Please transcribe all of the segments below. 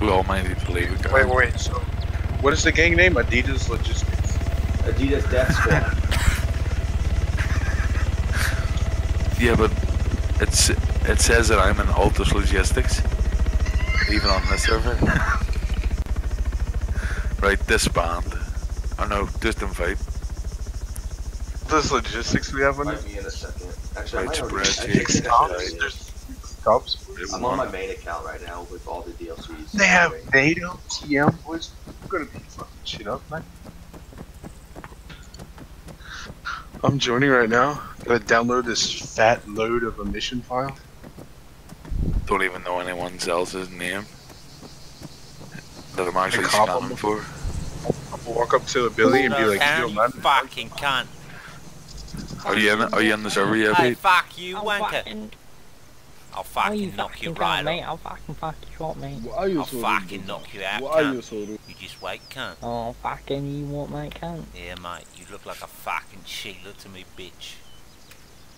We all might need to leave. again. Wait, wait. So, what is the gang name? Adidas Logistics. Adidas Death Squad. Yeah, but it's it says that I'm in Altis Logistics, even on this server. right, disband. Oh no, just invite. This logistics we have on Might it. be in a second. Actually, I might already, spreadsheet. I think I There's cops. I'm on my main account right now with all the DLCs. They have NATO, TM boys. I'm gonna be fucking shit up, man. I'm joining right now. Gonna download this fat load of a mission file. Don't even know anyone else's name that I'm actually cop scanning for. I'll walk up to a Billy and be like, Aaron, "Yo, you man." fucking cunt. Are you in? Are you in the server yet, Hey, fuck you, I'll wanker. Fucking, I'll fucking you knock you fucking right mate. up. I'll fucking fuck you up, mate. Why are you I'll fucking rude? knock you out, Why are cunt. you so rude? You just wait, cunt. Oh, fucking you want, mate, can't. Yeah, mate, you look like a fucking Sheila to me, bitch.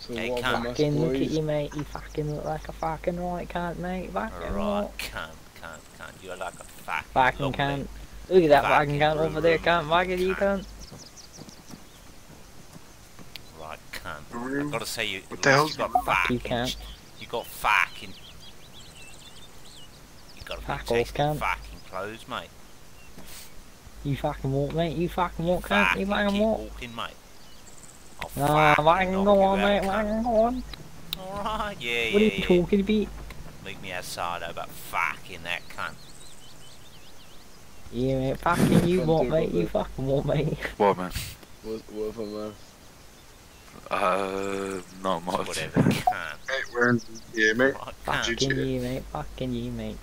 So Hey, what cunt. Fucking look at you, mate. You fucking look like a fucking right cunt, mate. Fucking Alright, what? cunt, cunt, cunt. You're like a fucking Fucking lovely- cunt. Look at that Fucking fucking cunt over there, rude, cunt. Fucking you, cunt. cunt. Right, cunt. I've got to say you. What the hell's you got Fuck you, fucking. cunt. You got fucking. You got Fuck a off, taste in cunt. fucking clothes, mate. You fucking walk, mate. You fucking walk, cunt. Fucking You fucking keep walk. walking, mate. I'll Nah, fucking go on, out, mate. cunt. Fucking go on. Alright, yeah, yeah. What are you yeah. talking about? Meet me outside about fucking that cunt. Yeah, mate. Fucking you Cunt walk, mate. You fucking walk, mate. What man? What, what if I'm uh, Uh, not much. Whatever, cunt. Hey, we're in, yeah, mate. Right, Fuck cunt. you. Fucking you, mate. Fucking you, mate.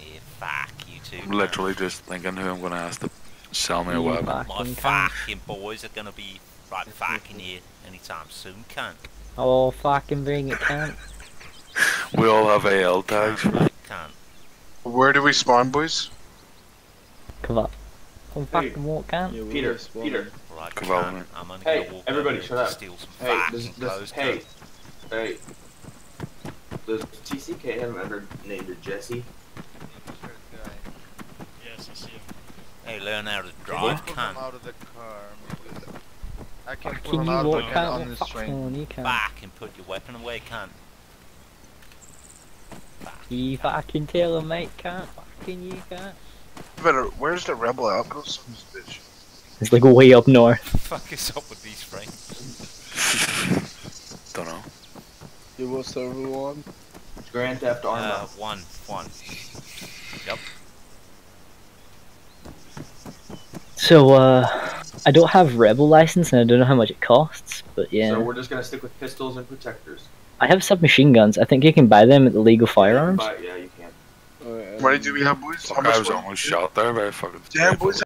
Yeah, fuck you too. I'm cunt. literally just thinking who I'm gonna ask to sell me a You weapon. My fucking cunt. fucking boys are gonna be right fucking here anytime soon, cunt. Oh, fucking bring it, cunt. We all have AL tags. Cunt, mate, cunt. Where do we spawn, boys? Come up. Come Hey. fucking walk, cunt. yeah, Peter. Peter. Right, Come on. I'm only Hey, gonna walk everybody, over shut up. steal some Hey, fucking this, clothes, this, hey, hey. Does TCK have a member named Jesse? Yes, I see him. Hey, learn how to drive, Pull him cunt. out of the car. I can pull Fucking him you out walk, but cunt. on What his fuck train. you, cunt. Back and put your weapon away, cunt. You fucking tell him, mate, can't. Fucking you, cunt. Better. Where's the rebel outpost on this bitch? It's like way up north. Fuck is up with these frames? Don't know. Yeah, what server one? Grand Theft Arma. Uh, one, one. Yep. So, uh, I don't have Rebel license and I don't know how much it costs, but yeah. So we're just gonna stick with pistols and protectors. I have submachine guns. I think you can buy them at the legal firearms. But yeah, you can. Alright, How many um, do we have, boys? Fuck, I was almost shot there by a fucking. Damn, boys.